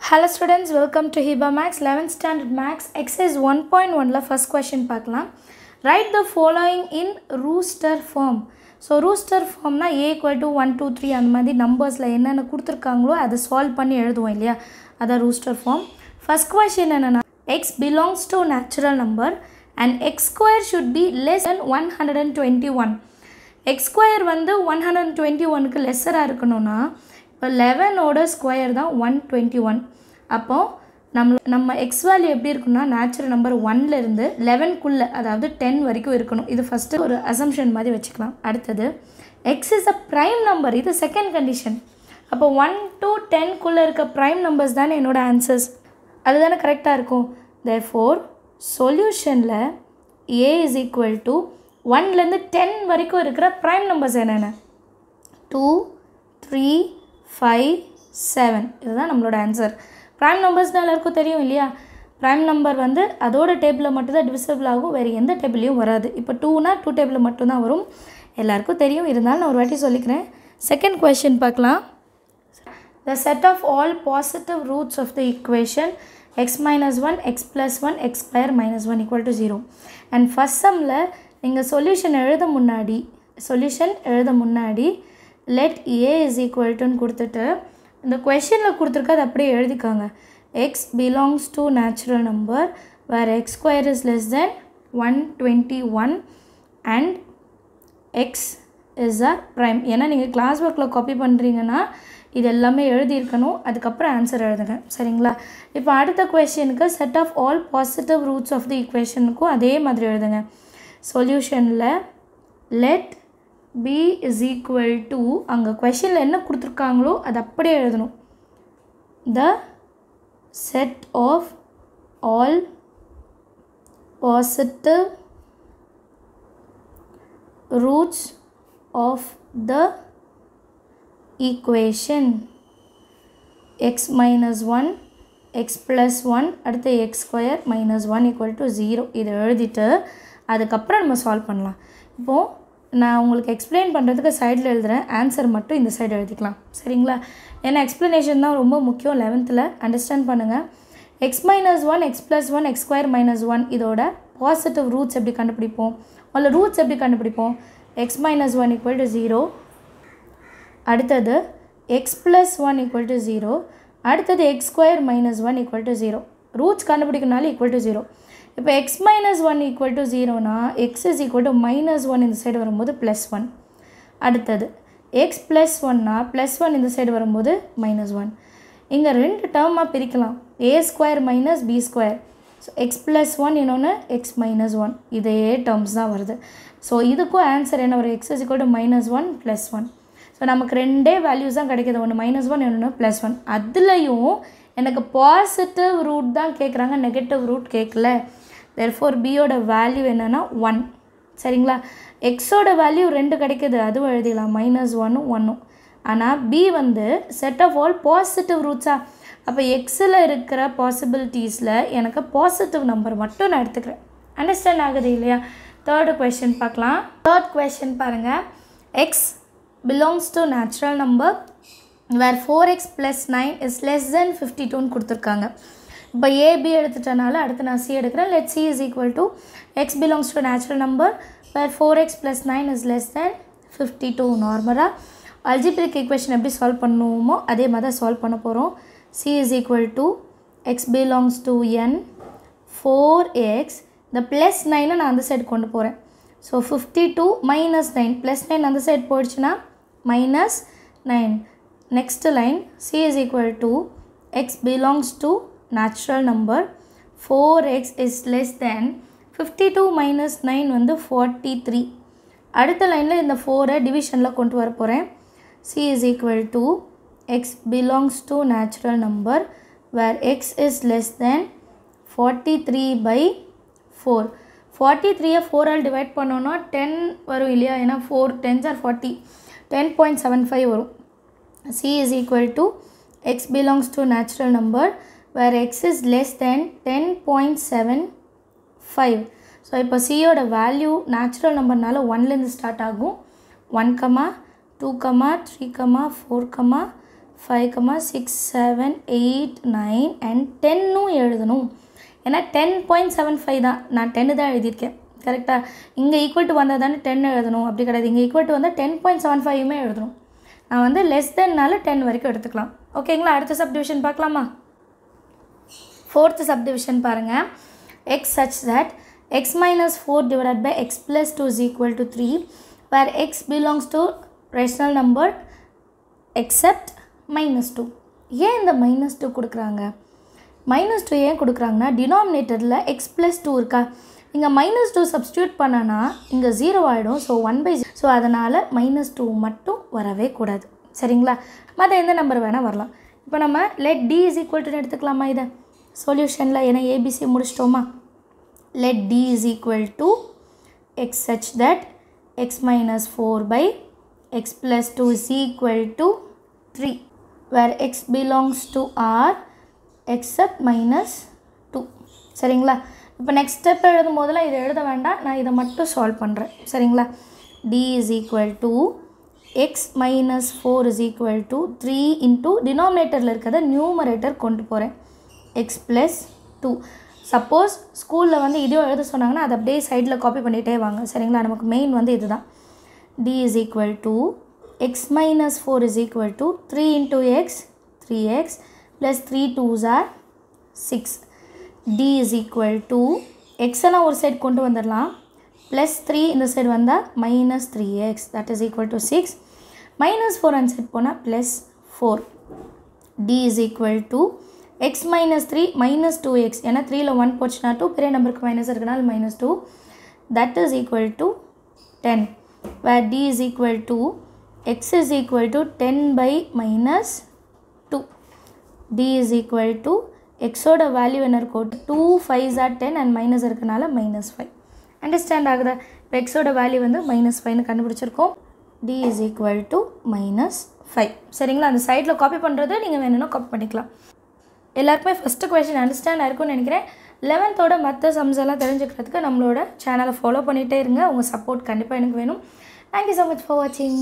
Hello students welcome to Hiba maths eleventh standard maths exercise one point ஒனில் first question பார்க்கலாம். Write the following in roster form so roster ஃபார்ம்னா A equal to one two three அந்த மாதிரி நம்பர்ஸில் என்னென்ன கொடுத்துருக்காங்களோ அதை solve பண்ணி எழுதுவோம் இல்லையா? அதான் ரூஸ்டர் ஃபார்ம் ஃபஸ்ட் கொஷின் என்னென்னா x belongs to natural number and x square should be less than one hundred and twenty one x square வந்து ஒன் ஹண்ட்ரட் அண்ட் டுவெண்ட்டி ஒனுக்கு லெஸ்ஸராக இருக்கணும்னா இப்போ லெவனோட ஸ்கொயர் தான் ஒன் டுவெண்ட்டி ஒன் அப்போது நம்ம நம்ம எக்ஸ் வேல்யூ எப்படி இருக்குன்னா நேச்சுரல் நம்பர் ஒன்லேருந்து லெவன்குள்ளே அதாவது டென் வரைக்கும் இருக்கணும். இது ஃபஸ்ட்டு ஒரு அசம்ஷன் மாதிரி வச்சுக்கலாம். அடுத்தது x is a prime number இது செகண்ட் கண்டிஷன் அப்போ ஒன் டு டென்குள்ளே இருக்க ப்ரைம் நம்பர்ஸ் தானே என்னோட ஆன்சர்ஸ் அதுதானே கரெக்டாக இருக்கும். தே ஃபோர் சொல்யூஷனில் ஏ இஸ் ஈக்குவல் டு ஒன்லேருந்து டென் வரைக்கும் இருக்கிற ப்ரைம் நம்பர்ஸ் என்னென்ன? டூ த்ரீ ஃபைவ் செவன் இதுதான் நம்மளோட ஆன்சர் ப்ரைம் நம்பர்ஸ்னால் எல்லாருக்கும் தெரியும் இல்லையா? ப்ரைம் நம்பர் வந்து அதோட டேபிளில் மட்டும்தான் டிவிசபிள் ஆகும். வேறு எந்த டேபிள்லையும் வராது. இப்போ டூனா டூ டேபிளில் மட்டும்தான் வரும். எல்லாருக்கும் தெரியும். இருந்தாலும் நான் ஒரு வாட்டி சொல்லிக்கிறேன். செகண்ட் கொஷின் பார்க்கலாம். The set of all positive roots of the equation x minus 1 x plus 1 x square minus 1 equal to 0 and first சம்மில் நீங்கள் சொல்யூஷன் எழுத முன்னாடி சொல்யூஷன் எழுத முன்னாடி லெட் ஏ இஸ் equal கொடுத்துட்டு இந்த கொஷனில் கொடுத்துருக்க அதை அப்படியே எழுதிக்காங்க. X belongs to natural number natural number where x square is less than 121 and X is a prime ஏன்னா நீங்கள் கிளாஸ் ஒர்க்கில் காப்பி பண்ணுறீங்கன்னா இது எல்லாமே எழுதியிருக்கணும். அதுக்கப்புறம் ஆன்சர் எழுதுங்க. சரிங்களா? இப்போ அடுத்த கொஷனுக்கு set of all positive roots of the ஈக்குவேஷனுக்கும் அதே மாதிரி எழுதுங்க. சொல்யூஷனில் let B is equal to அங்கே கொஷனில் என்ன கொடுத்துருக்காங்களோ அது அப்படியே எழுதணும். The set of all positive roots of the equation X minus one X plus one அடுத்து X square minus one equal to zero இதை எழுதிட்டு அதுக்கப்புறம் நம்ம சால்வ் பண்ணலாம். இப்போது நான் உங்களுக்கு எக்ஸ்பிளைன் பண்ணுறதுக்கு சைடில் எழுதுகிறேன் ஆன்சர் மட்டும் இந்த சைடு எழுதிக்கலாம். சரிங்களா? ஏன்னா எக்ஸ்ப்ளனேஷன் தான் ரொம்ப முக்கியம் லெவன்த்தில் அண்டர்ஸ்டாண்ட் பண்ணுங்கள் x minus one x plus one x square minus one இதோட பாசிட்டிவ் ரூட்ஸ் எப்படி கண்டுபிடிப்போம்? அதில் ரூட்ஸ் எப்படி கண்டுபிடிப்போம்? X minus one equal to zero அடுத்தது x plus one equal to zero அடுத்தது x square minus one equal to zero roots கண்டுபிடிக்கனால equal to zero இப்போ x minus one equal to ஜீரோனா x is equal to minus one இந்த side வரும்போது plus one அடுத்தது X plus ஒன்னா plus one இந்த side வரும்போது minus one இங்கே ரெண்டு டேர்மாக பிரிக்கலாம். A square minus b square so x plus one இன்னொன்று எக்ஸ் மைனஸ் ஒன் இதே டேர்ம்ஸ் தான் வருது. ஸோ இதுக்கும் ஆன்சர் என்ன வரும்? X is equal to minus one plus one so நமக்கு ரெண்டே வேல்யூஸ் தான் கிடைக்கிது. ஒன்று மைனஸ் ஒன் இன்னொன்று ப்ளஸ் ஒன் அதுலேயும் எனக்கு பாசிட்டிவ் ரூட் தான் கேட்குறாங்க நெகட்டிவ் ரூட் கேட்கல தெர்ஃபோர் பியோட வேல்யூ என்னென்னா ஒன் சரிங்களா? எக்ஸோட வேல்யூ ரெண்டு கிடைக்கிது. அதுவும் எழுதிக்கலாம் மைனஸ் ஒன்னும் ஒன்றும் ஆனால் பி வந்து செட் ஆஃப் ஆல் பாசிட்டிவ் ரூட்ஸா அப்போ எக்ஸில் இருக்கிற பாசிபிலிட்டிஸில் எனக்கு பாசிட்டிவ் நம்பர் மட்டும் நான் எடுத்துக்கிறேன். அண்டர்ஸ்டாண்ட் ஆகுது இல்லையா? தேர்டு கொஷின் பார்க்கலாம். தேர்ட் கொஷின் பாருங்கள் x belongs to natural number where four x plus nine is less than fifty டூன்னு கொடுத்துருக்காங்க. இப்போ ஏபி எடுத்துட்டனால அடுத்து நான் சி எடுக்கிறேன். Let C is equal to x belongs to natural number where four x plus nine is less than fifty two நார்மலாக algebraic equation எப்படி solve பண்ணுவோமோ அதே மாதிரி தான் சால்வ் பண்ண போகிறோம் C is equal to x belongs to N four x இந்த plus நைனை நான் அந்த சைடு கொண்டு போகிறேன் so fifty two minus nine plus nine அந்த சைடு போயிடுச்சுன்னா minus nine next line C is equal to x belongs to natural number four x is less than fifty two minus nine வந்து forty three அடுத்த லைனில் இந்த ஃபோரை டிவிஷனில் கொண்டு வர போகிறேன் C is equal to x belongs to natural number where x is less than forty three by four forty த்ரீயை ஃபோரால் டிவைட் பண்ணோன்னா டென் வரும் இல்லையா? ஏன்னா four tens are forty ten point seven five வரும். C is equal to x belongs to natural number where x is less than ten point seven five so இப்போ சியோட value natural நம்பர்னால ஒன்லேருந்து start ஆகும். One comma two comma three comma four comma five comma six seven eight nine and டென்னும் எழுதணும். ஏன்னா ten point seven five தான். நான் டென்னு தான் எழுதியிருக்கேன். கரெக்டாக இங்கே ஈக்குவல் டு வந்தால் தானே டென் எழுதணும். அப்படி கிடையாது. இங்கே ஈக்குவல் டு வந்தால் டென் பாயிண்ட் செவன் ஃபைவுமே எழுதணும். நான் வந்து லெஸ் தென்னால டென் வரைக்கும் எடுத்துக்கலாம். ஓகேங்களா அடுத்த சப்டிவிஷன் பார்க்கலாமா? ஃபோர்த்து சப்டிவிஷன் பாருங்கள் x such that x minus four divide by x plus two is equal to three where x belongs to rational number except minus two ஏன் இந்த மைனஸ் டூ கொடுக்குறாங்க? Minus two ஏன் கொடுக்குறாங்கன்னா டினாமினேட்டரில் X plus two இருக்கா? இங்கே minus two substitute பண்ணனா இங்கே ஜீரோ ஆகிடும் ஸோ ஒன் பை ஸோ அதனால் மைனஸ் டூ மட்டும் வரவே கூடாது. சரிங்களா? மற்ற எந்த நம்பர் வேணால் வரலாம். இப்போ நம்ம let D is equal to எடுத்துக்கலாமா இதை? சொல்யூஷனில் ஏன்னா ABC முடிச்சிட்டோமா let D is equal to x such that x minus four by x plus two is equal to three where x belongs to R except minus two சரிங்களா இப்போ next step எழுதும் போதில் இதை எழுத வேண்டாம் நான் இதை மட்டும் சால்வ் பண்ணுறேன் சரிங்களா D is equal to x minus four is equal to three into டினாமினேட்டரில் இருக்கிறத நியூமரேட்டர் கொண்டு போகிறேன் எக்ஸ் ப்ளஸ் டூ சப்போஸ் ஸ்கூலில் வந்து இதுவும் எழுத சொன்னாங்கன்னா அதை அப்படியே சைடில் காப்பி பண்ணிகிட்டே வாங்க. சரிங்களா? நமக்கு மெயின் வந்து இதுதான். D is equal to x minus four is equal to three into x three x plus three twos are six D is equal to x எல்லாம் ஒரு சைடு கொண்டு வந்துடலாம். ப்ளஸ் த்ரீ இந்த சைடு வந்தால் minus three x that is equal to six minus four அந்த side போனால் plus four D is equal to x minus three minus two x ஏன்னா த்ரீயில் ஒன் போச்சுன்னா டூ பெரிய நம்பருக்கு மைனஸ் இருக்கனால minus two that is equal to ten where D is equal to x is equal to ten by minus two D is equal to எக்ஸோட value என்ன இருக்கும் two five are ten and minus இருக்கனால minus five understand ஆகுதா? இப்போ எக்ஸோட value வந்து minus ஃபைவ்னு கண்டுபிடிச்சிருக்கோம். D is equal to minus five சரிங்களா? அந்த சைடில் காப்பி பண்ணுறது நீங்கள் வேணும்னா காப்பி பண்ணிக்கலாம். எல்லாருக்குமே ஃபஸ்ட்டு கொஷின் அண்டர்ஸ்டாண்ட் ஆயிருக்கும்னு நினைக்கிறேன். லெவன்த்தோட மற்ற சம்ஸ் எல்லாம் தெரிஞ்சுக்கிறதுக்கு நம்மளோட சேனலை ஃபாலோ பண்ணிகிட்டே இருங்க. உங்கள் சப்போர்ட் கண்டிப்பாக எனக்கு வேணும். தேங்க்யூ ஸோ மச் ஃபார் வாட்சிங்